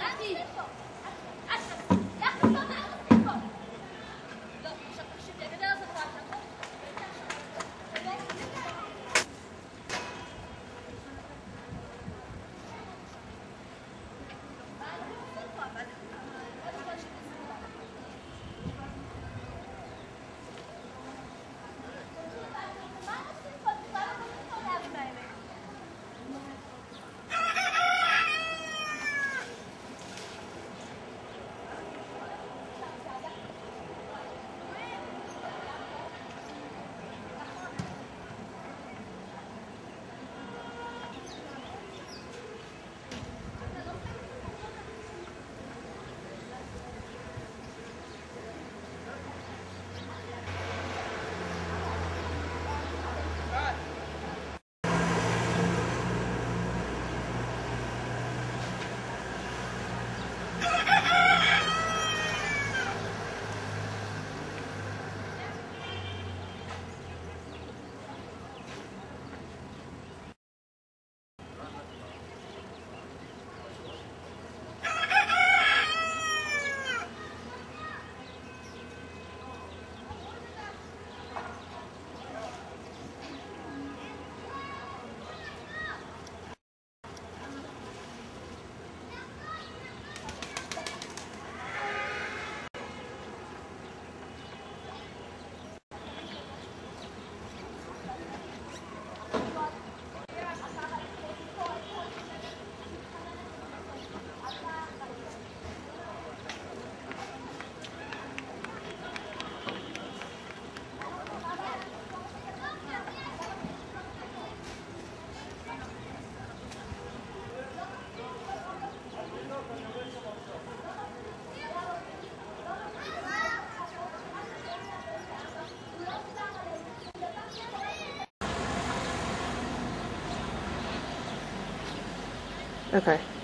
Aqui. Okay.